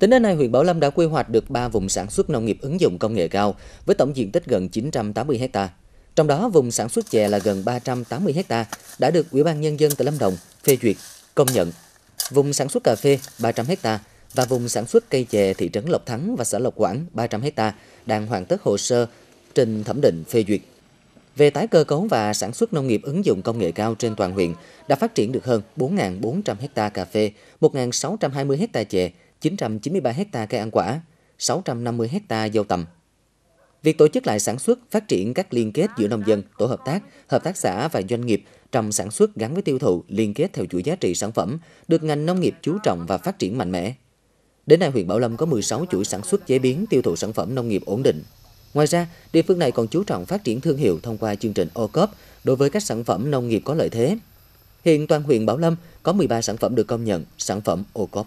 Tính đến nay, huyện Bảo Lâm đã quy hoạch được 3 vùng sản xuất nông nghiệp ứng dụng công nghệ cao với tổng diện tích gần 980 ha. Trong đó, vùng sản xuất chè là gần 380 ha đã được Ủy ban Nhân dân tỉnh Lâm Đồng phê duyệt, công nhận. Vùng sản xuất cà phê 300 ha và vùng sản xuất cây chè thị trấn Lộc Thắng và xã Lộc Quảng 300 ha đang hoàn tất hồ sơ trình thẩm định phê duyệt. Về tái cơ cấu và sản xuất nông nghiệp ứng dụng công nghệ cao trên toàn huyện đã phát triển được hơn 4.400 ha cà phê, 1.620 ha chè, 993 ha cây ăn quả, 650 ha dâu tầm. Việc tổ chức lại sản xuất, phát triển các liên kết giữa nông dân, tổ hợp tác, hợp tác xã và doanh nghiệp trong sản xuất gắn với tiêu thụ liên kết theo chuỗi giá trị sản phẩm được ngành nông nghiệp chú trọng và phát triển mạnh mẽ. Đến nay, huyện Bảo Lâm có 16 chuỗi sản xuất chế biến tiêu thụ sản phẩm nông nghiệp ổn định. Ngoài ra, địa phương này còn chú trọng phát triển thương hiệu thông qua chương trình ô cốp đối với các sản phẩm nông nghiệp có lợi thế. Hiện toàn huyện Bảo Lâm có 13 sản phẩm được công nhận sản phẩm ô cốp.